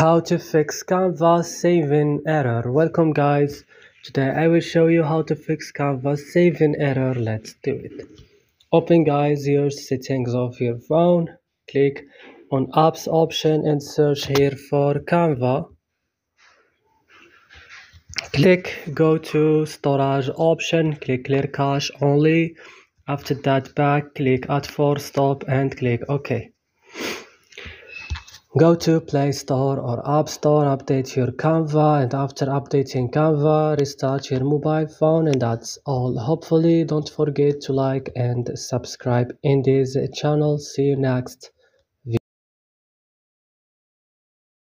How to fix Canva saving error. Welcome guys. Today I will show you how to fix Canva saving error. Let's do it. Open guys your settings of your phone. Click on apps option and search here for Canva. Click go to storage option. Click clear cache only. After that back click add force stop and click OK. Go to Play Store or App Store, update your Canva, and after updating Canva, restart your mobile phone, and that's all. Hopefully, don't forget to like and subscribe in this channel. See you next.